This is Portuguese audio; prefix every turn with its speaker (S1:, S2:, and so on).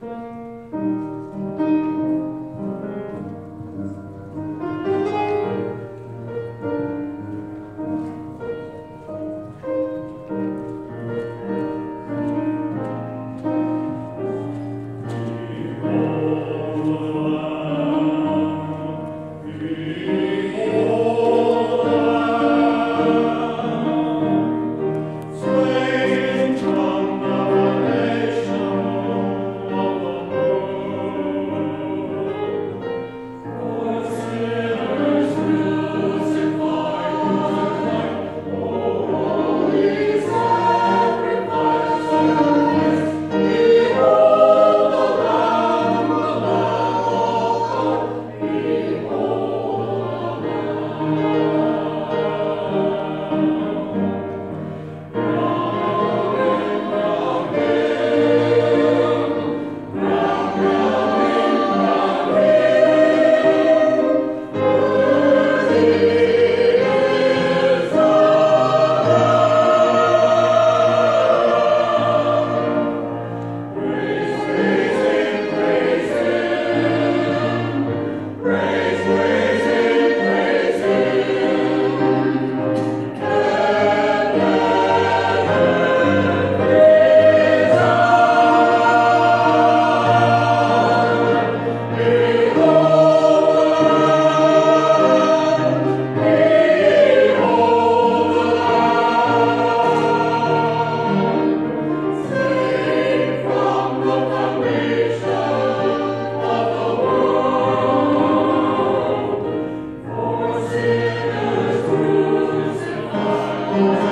S1: Música Senhor.